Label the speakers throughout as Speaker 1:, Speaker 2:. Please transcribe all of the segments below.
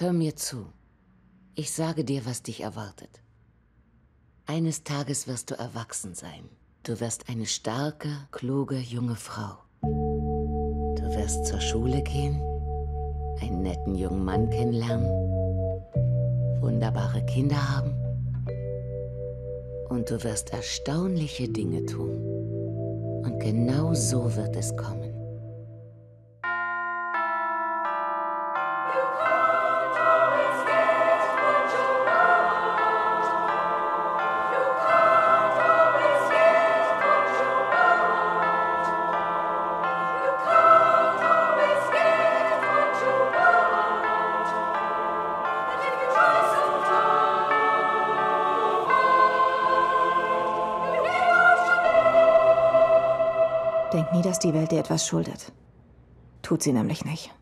Speaker 1: Hör mir zu. Ich sage dir, was dich erwartet. Eines Tages wirst du erwachsen sein. Du wirst eine starke, kluge junge Frau. Du wirst zur Schule gehen, einen netten jungen Mann kennenlernen, wunderbare Kinder haben und du wirst erstaunliche Dinge tun. Und genau so wird es kommen.
Speaker 2: Denk nie, dass die Welt dir etwas schuldet. Tut sie nämlich nicht.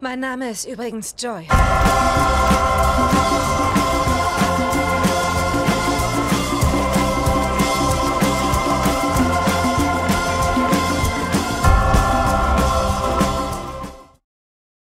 Speaker 2: Mein Name ist übrigens Joy.